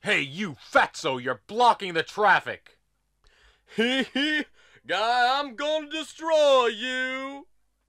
Hey, you fatso, you're blocking the traffic. Hee hee, guy, I'm gonna destroy you.